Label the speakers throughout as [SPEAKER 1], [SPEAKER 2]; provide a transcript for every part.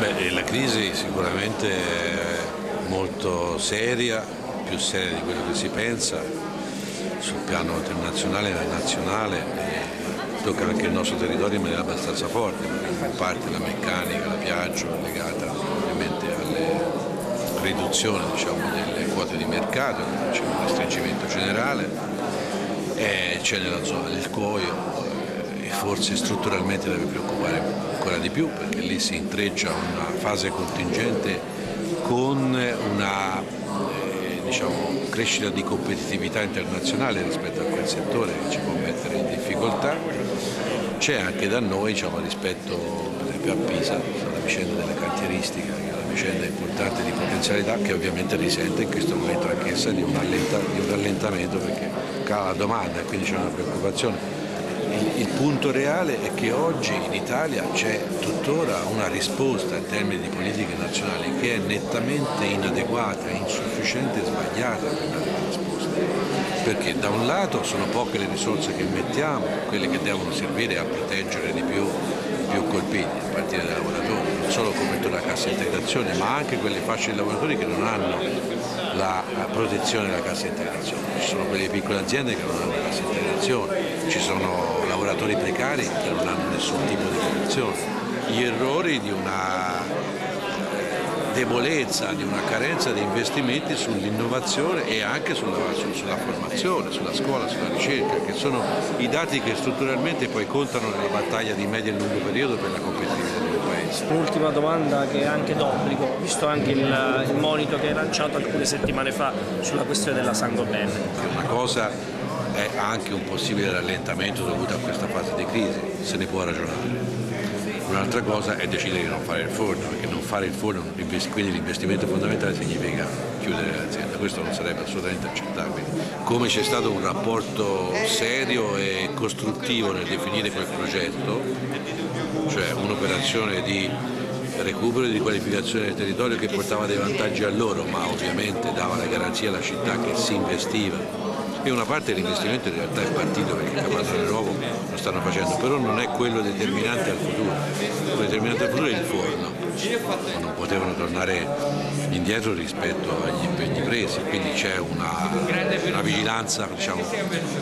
[SPEAKER 1] Beh, la crisi sicuramente è molto seria, più seria di quello che si pensa, sul piano internazionale e nazionale, e tocca anche il nostro territorio in maniera abbastanza forte, in parte la meccanica, la piaggio è legata ovviamente alle riduzioni diciamo, delle quote di mercato, c'è un restringimento generale, e c'è nella zona del Coio e forse strutturalmente deve preoccupare ancora di più perché lì si intreccia una fase contingente con una eh, diciamo, crescita di competitività internazionale rispetto a quel settore che ci può mettere in difficoltà. C'è anche da noi diciamo, rispetto per esempio a Pisa, la vicenda della cantieristica, che è una vicenda importante di potenzialità che ovviamente risente in questo momento anch'essa di, di un rallentamento perché cala la domanda e quindi c'è una preoccupazione il, il, punto reale è che oggi in Italia c'è tuttora una risposta in termini di politiche nazionali che è nettamente inadeguata, insufficiente e sbagliata per dare una risposta. Perché da un lato sono poche le risorse che mettiamo, quelle che devono servire a proteggere di più i più colpiti, a partire dai lavoratori, non solo come la cassa integrazione, ma anche quelle fasce di lavoratori che non hanno la protezione della cassa integrazione. Ci sono quelle piccole aziende che non hanno la cassa integrazione, ci sono lavoratori precari che non hanno nessun tipo di protezione, gli errori di una debolezza, di una carenza di investimenti sull'innovazione e anche sulla, sulla, formazione, sulla scuola, sulla ricerca, che sono i dati che strutturalmente poi contano nella battaglia di medio e lungo periodo per la competitività del Paese.
[SPEAKER 2] Un'ultima domanda che è anche d'obbligo, visto anche il, il monito che hai lanciato alcune settimane fa sulla questione della Sangoben.
[SPEAKER 1] Una cosa è anche un possibile rallentamento dovuto a questa fase di crisi, se ne può ragionare. Un'altra cosa è decidere di non fare il forno, perché non fare il forno, quindi l'investimento fondamentale significa chiudere l'azienda, questo non sarebbe assolutamente accettabile. Come c'è stato un rapporto serio e costruttivo nel definire quel progetto, cioè un'operazione di recupero e di qualificazione del territorio che portava dei vantaggi a loro, ma ovviamente dava la garanzia alla città che si investiva e una parte dell'investimento in realtà è partito perché il Capannone Nuovo lo stanno facendo, però non è quello determinante al futuro, quello determinante al futuro è il forno, non potevano tornare indietro rispetto agli impegni presi, quindi c'è una, una, vigilanza diciamo,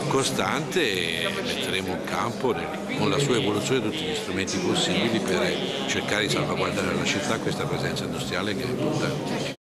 [SPEAKER 1] costante e metteremo in campo con la sua evoluzione tutti gli strumenti possibili per cercare di salvaguardare alla città questa presenza industriale che è importante.